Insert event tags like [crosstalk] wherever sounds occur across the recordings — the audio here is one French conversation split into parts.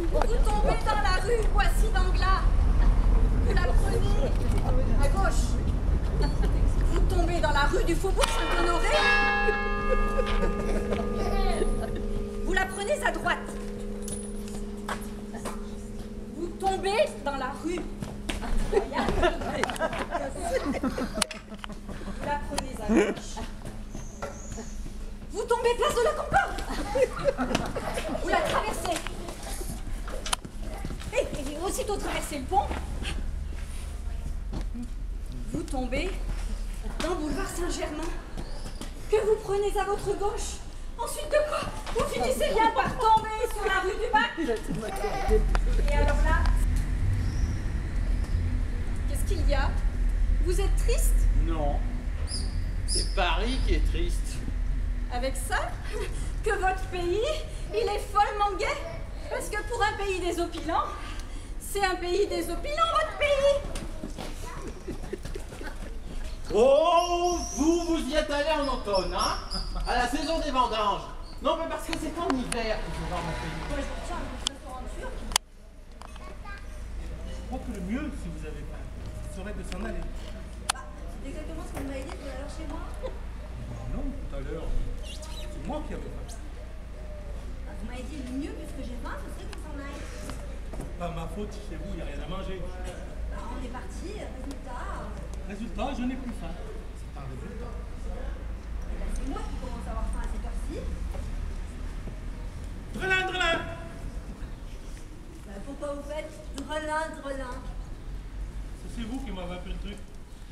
Vous tombez dans la rue Voici d'Anglas. Vous la prenez à gauche. Vous tombez dans la rue du Faubourg Saint-Honoré. Vous la prenez à droite. Vous tombez dans la rue. Vous la prenez à gauche. Vous tombez place de la Concorde. Vous la traversez. Et, et aussitôt traversez le pont, vous tombez dans le boulevard Saint-Germain, que vous prenez à votre gauche. Ensuite de quoi Vous finissez bien par tomber sur la rue du Bac. Et alors là, qu'est-ce qu'il y a? Vous êtes triste? Non. C'est Paris qui est triste. avec ça Que votre pays, il est follement gay Parce que pour un pays des opilants, c'est un pays des opilants, votre pays [laughs] Oh, vous, vous y êtes allé en automne, hein À la saison des vendanges. Non, mais parce que c'est en hiver que je vais voir mon pays. Moi, je crois que le mieux, si vous avez ce serait de s'en aller. Bah, c'est exactement ce que vous m'avez dit tout à l'heure chez moi. Non, tout à l'heure, c'est moi qui avais faim. Bah, vous m'avez dit le mieux, puisque j'ai faim, ce serait qu'on s'en aille. Pas ma faute si chez vous, il n'y a rien à manger. Bah, on est parti, résultat. Résultat, je n'ai plus faim. C'est un résultat. eh ben, c'est moi qui commence à avoir faim à cette heure-ci. Drelin, drelin Bah, pourquoi vous faites drelin, drelin C'est vous qui m'avez appris le truc.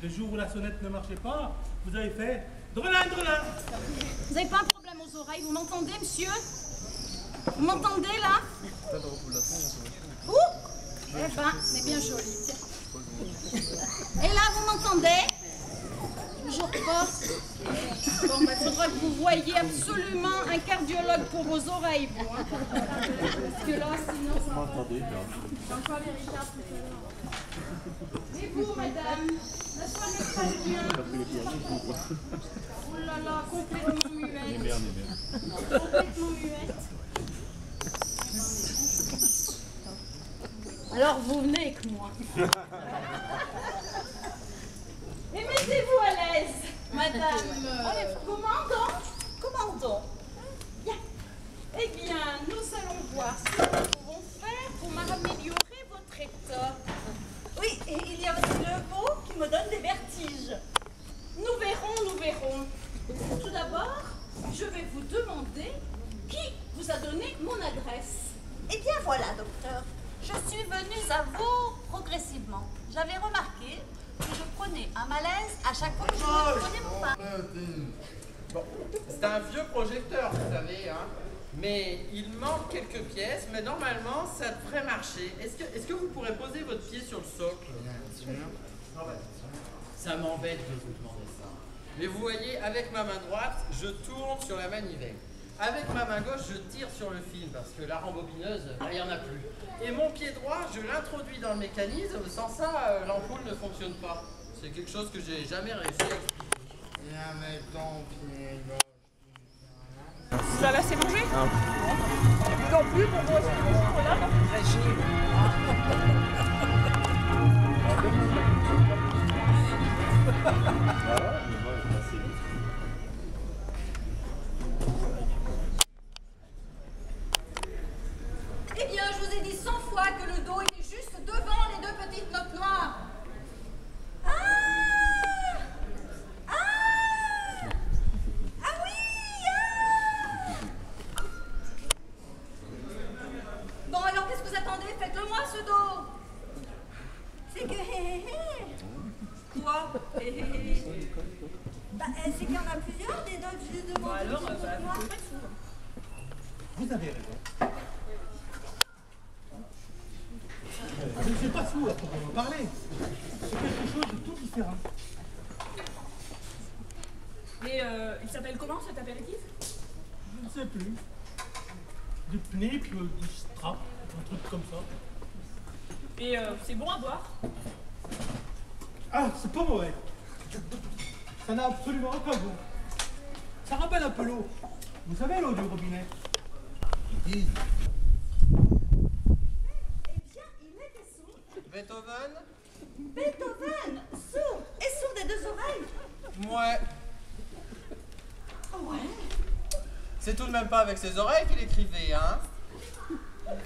Le jour où la sonnette ne marchait pas, vous avez fait drelin, drelin Vous n'avez pas un problème aux oreilles, vous m'entendez, monsieur? Vous m'entendez là? Eh ben, mais bien joli. Et là, vous m'entendez? Toujours pas. Bon, il faudra que vous voyiez absolument un cardiologue pour vos oreilles, vous. hein. Parce que là, sinon. C'est véritable, tout à l'heure. Et vous, madame? La soirée se passe bien Oh là là. Complètement muette. Alors vous venez avec moi. [laughs] Et mettez-vous à l'aise, madame. Commandant Commandant. Bien. Eh bien, nous allons voir ce que nous pouvons faire pour améliorer votre état. Oui, et il y a aussi le mot qui me donne des vertiges. Nous verrons, nous verrons. Tout d'abord, je vais vous demander qui vous a donné mon adresse. Eh bien voilà, docteur. Je suis venue à vous progressivement. J'avais remarqué que je prenais un malaise à chaque fois que je prenais mon pain. Bon, c'est un vieux projecteur, vous savez, hein. Mais il manque quelques pièces, mais normalement, ça devrait marcher. Est-ce que, est-ce que vous pourrez poser votre pied sur le socle? Ça m'embête de vous demander ça. Mais vous voyez, avec ma main droite, je tourne sur la manivelle. Avec ma main gauche, je tire sur le fil parce que la rembobineuse, bah, il n'y en a plus. Et mon pied droit, je l'introduis dans le mécanisme. Sans ça, euh, l'ampoule ne fonctionne pas. C'est quelque chose que j'ai jamais réussi à expliquer. Vous avez assez mangé Non plus, pour moi, c'est bon. Eh bien, je vous ai dit cent fois que le dos était juste devant les deux petites notes noires. Ah Ah Ah oui ah Bon, alors qu'est-ce que vous attendez Faites-le-moi ce dos C'est que... hé, hé, hé. Quoi Hé, hé, hé. Bah, euh, c'est qu'il y en a plusieurs, des notes juste devant les alors, bah. Vous avez raison. Je ne suis pas fou à proprement parler. C'est quelque chose de tout différent. Et euh, il s'appelle comment cet apéritif? Je ne sais plus. Du pnip, du strap, un truc comme ça. Et euh, c'est bon à boire? Ah, c'est pas mauvais. Ça n'a absolument aucun goût. Ça rappelle un peu l'eau. Vous savez l'eau du robinet Ils disent. Beethoven Beethoven, sourd et sourd des deux oreilles. Ouais. Ouais. C'est tout de même pas avec ses oreilles qu'il écrivait, hein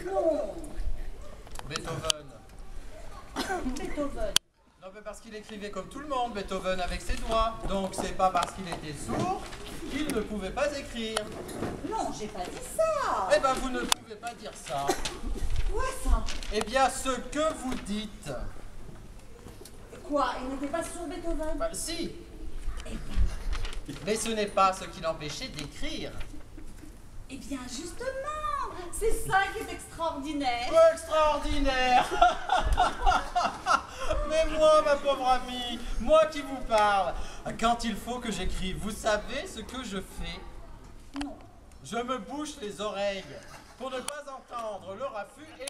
Non. Beethoven. [coughs] Beethoven. Parce qu'il écrivait comme tout le monde, Beethoven, avec ses doigts. Donc c'est pas parce qu'il était sourd qu'il ne pouvait pas écrire. Non, j'ai pas dit ça. Eh ben, vous ne pouvez pas dire ça. Quoi ça? Eh bien, ce que vous dites. Quoi Il n'était pas sourd Beethoven? Bah, si. Eh bien, Mais ce n'est pas ce qui l'empêchait d'écrire. eh bien justement, c'est ça qui est extraordinaire. Extraordinaire? [laughs] Mais moi, ma pauvre amie, moi qui vous parle, quand il faut que j'écrive, vous savez ce que je fais? Non. Je me bouche les oreilles pour ne pas entendre le raffut et